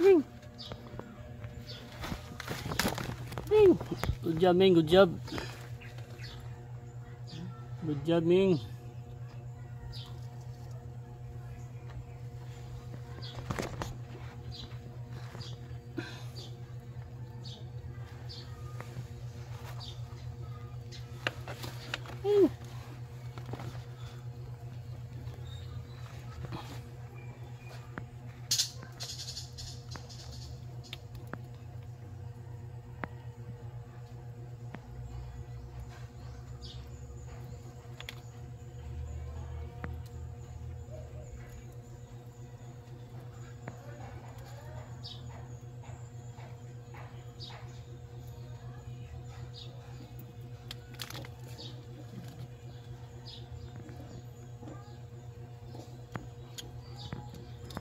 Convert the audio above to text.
Ming. Ming. Good job, Ming. Good job. Good job, Ming.